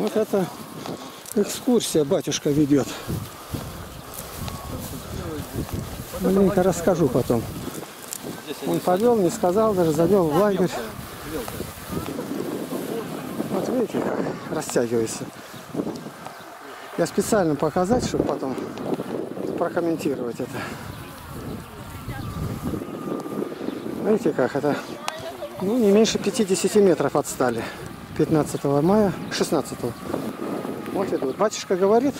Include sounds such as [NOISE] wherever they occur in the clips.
Вот это экскурсия батюшка ведет. Маленько расскажу потом. Он повел, не сказал, даже завел в лагерь. Вот видите, как растягивается. Я специально показать, чтобы потом прокомментировать это. Видите, как это? Ну, не меньше 50 метров отстали. 15 мая, 16. Вот идут. Батюшка говорит,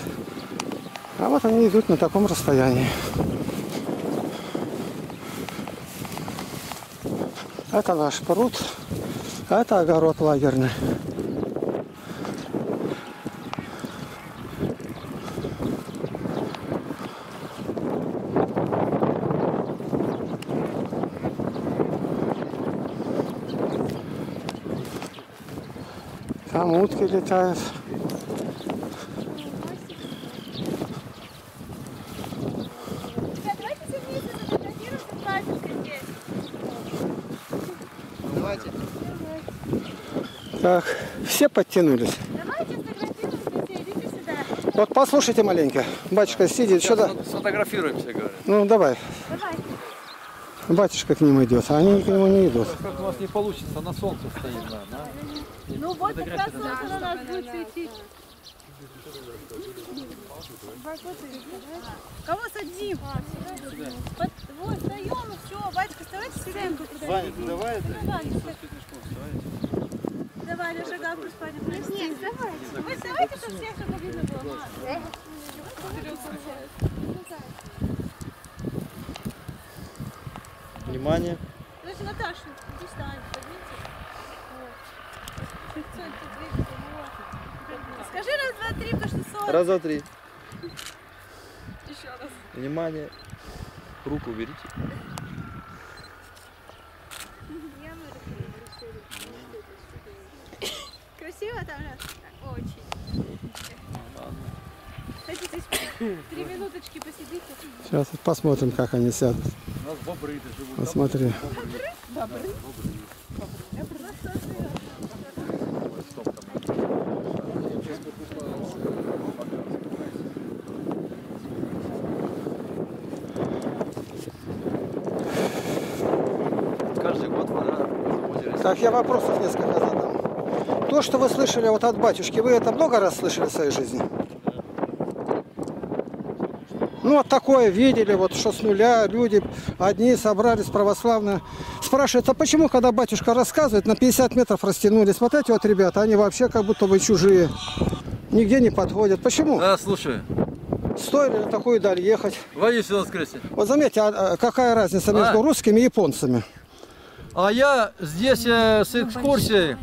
а вот они идут на таком расстоянии. Это наш пруд, это огород лагерный. Там утки летают. Давайте. Так, все подтянулись. Давайте сюда. Вот послушайте маленько. Батюшка сидит, что-то... Сфотографируемся, говорят. Ну, давай. Давай. Батюшка к ним идет, а они к нему не идут. Как у вас не получится, на солнце стоит, да, да? Ну вот как раз солнце на нас будет светить. Кого садим? Под- Вот, встаем, все, батюшка, вставайте стенку Ваня, ты давай это? Давай, Леша, галку спать. Нет, давайте. Вы вставайте, чтобы всех чтобы видно было. Внимание. Даже тут двигается, вот. Скажи раз, два, три, потому что сон. Раз, два, три. Еще раз. Внимание. Руку уберите. Красиво там же? Очень. Садитесь, [COUGHS] три минуточки посидите. Сейчас посмотрим, как они сядут. У нас бобры живут. Посмотри. Каждый год вода в озере. Так, я вопросов несколько задам. То, что вы слышали вот от батюшки, вы это много раз слышали в своей жизни? Ну, вот такое видели, вот что с нуля люди одни собрались православно. Спрашивают, а почему, когда батюшка рассказывает, на 50 метров растянулись? Вот эти вот ребята, они вообще как будто бы чужие. Нигде не подходят. Почему? Да, слушай. Стоили на такую даль ехать? Воинственно воскресенье. Вот заметьте, а, а какая разница между А? русскими и японцами? А я здесь э, с экскурсией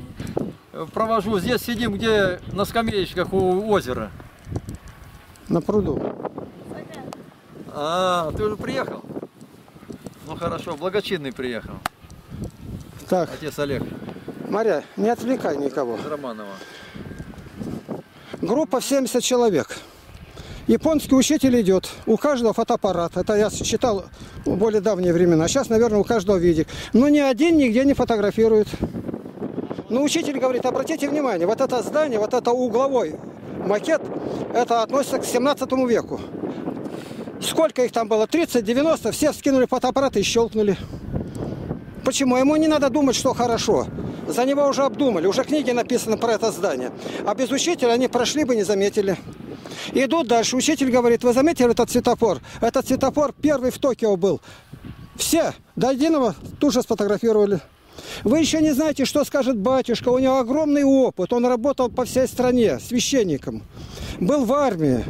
э, провожу. Здесь сидим, где на скамеечках у озера. На пруду. А, ты уже приехал? Ну хорошо, благочинный приехал. Так, Отец Олег Мария, не отвлекай никого. из Романова. Группа в 70 человек. Японский учитель идет. У каждого фотоаппарат. Это я считал в более давние времена. Сейчас, наверное, у каждого видик. Но ни один нигде не фотографирует. Но учитель говорит, обратите внимание, вот это здание, вот это угловой макет, это относится к 17 веку. Сколько их там было? 30, 90, все скинули фотоаппараты и щелкнули. Почему? Ему не надо думать, что хорошо. За него уже обдумали, уже книги написаны про это здание. А без учителя они прошли бы, не заметили. Идут дальше. Учитель говорит, вы заметили этот светофор? Этот светофор первый в Токио был. Все до единого тут же сфотографировали. Вы еще не знаете, что скажет батюшка. У него огромный опыт. Он работал по всей стране священником. Был в армии.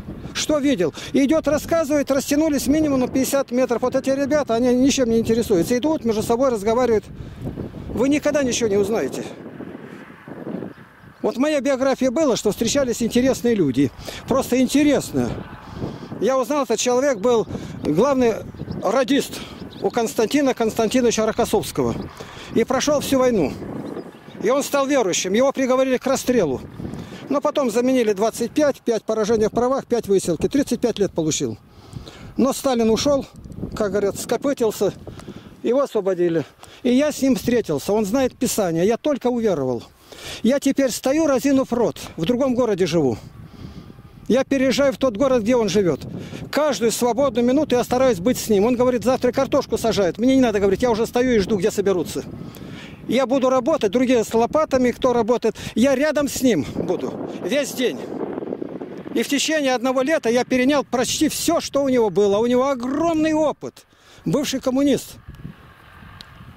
Что видел? Идет, рассказывает, растянулись минимум на 50 метров. Вот эти ребята, они ничем не интересуются. Идут, между собой разговаривают. Вы никогда ничего не узнаете. Вот моя биография была, что встречались интересные люди. Просто интересно. Я узнал, этот человек был главный радист у Константина Константиновича Рокоссовского. И прошел всю войну. И он стал верующим. Его приговорили к расстрелу. Но потом заменили 25, 5 поражений в правах, 5 выселки. 35 лет получил. Но Сталин ушел, как говорят, скопытился. Его освободили. И я с ним встретился. Он знает Писание. Я только уверовал. Я теперь стою, разинув рот. В другом городе живу. Я переезжаю в тот город, где он живет. Каждую свободную минуту я стараюсь быть с ним. Он говорит, завтра картошку сажает. Мне не надо говорить, я уже стою и жду, где соберутся. Я буду работать, другие с лопатами, кто работает. Я рядом с ним буду весь день. И в течение одного лета я перенял почти все, что у него было. У него огромный опыт. Бывший коммунист.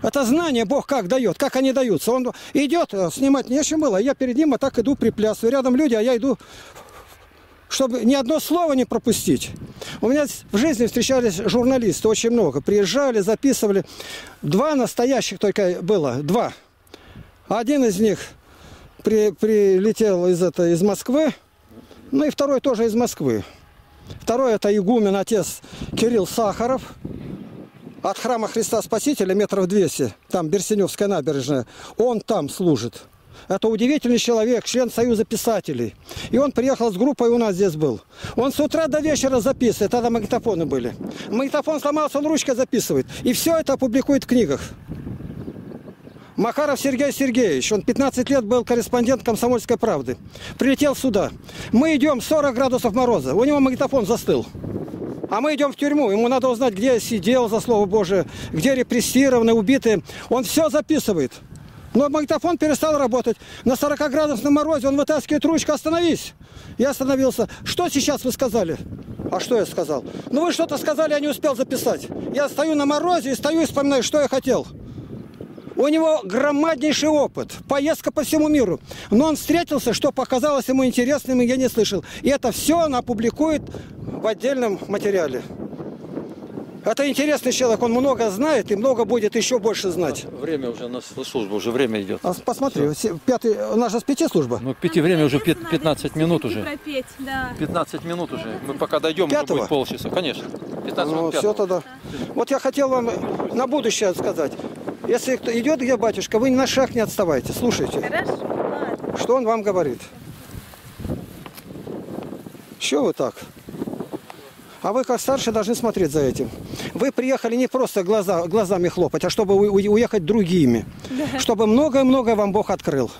Это знание Бог как дает, как они даются. Он идет, э, снимать нечем было. Я перед ним а так иду, приплясываю. Рядом люди, а я иду, чтобы ни одно слово не пропустить. У меня в жизни встречались журналисты очень много. Приезжали, записывали. Два настоящих только было. Два. Один из них при, прилетел из, это, из Москвы. Ну и второй тоже из Москвы. Второй это игумен, отец Кирилл Сахаров. От храма Христа Спасителя метров 200, там Берсеневская набережная. Он там служит. Это удивительный человек, член Союза писателей. И он приехал с группой, у нас здесь был. Он с утра до вечера записывает, тогда магнитофоны были. Магнитофон сломался, он ручкой записывает. И все это опубликует в книгах. Макаров Сергей Сергеевич, он 15 лет был корреспондент «Комсомольской правды». Прилетел сюда. Мы идем 40 градусов мороза, у него магнитофон застыл. А мы идем в тюрьму, ему надо узнать, где сидел за Слово Божие, где репрессированы, убиты. Он все записывает. Но магнитофон перестал работать. На 40 градусном морозе он вытаскивает ручку, остановись. Я остановился. Что сейчас вы сказали? А что я сказал? Ну вы что-то сказали, я не успел записать. Я стою на морозе и стою и вспоминаю, что я хотел. У него громаднейший опыт, поездка по всему миру. Но он встретился, что показалось ему интересным, и я не слышал. И это все он опубликует в отдельном материале. Это интересный человек, он много знает и много будет еще больше знать. Время уже на службу, уже время идет. А посмотри, все, пятый, у нас же с пяти служба. Ну, к пяти время уже пи- 15 минут уже. Пропеть, да. 15 минут уже. Мы пока дойдем, уже Пятого? будет полчаса. Конечно. 15 Ну, все тогда. Вот я хотел вам на будущее сказать. Если кто идет где батюшка, вы ни на шаг не отставайте. Слушайте, Хорошо, ладно. что он вам говорит. Что вы так? А вы, как старшие, должны смотреть за этим. Вы приехали не просто глаза, глазами хлопать, а чтобы уехать другими. Чтобы многое-многое вам Бог открыл.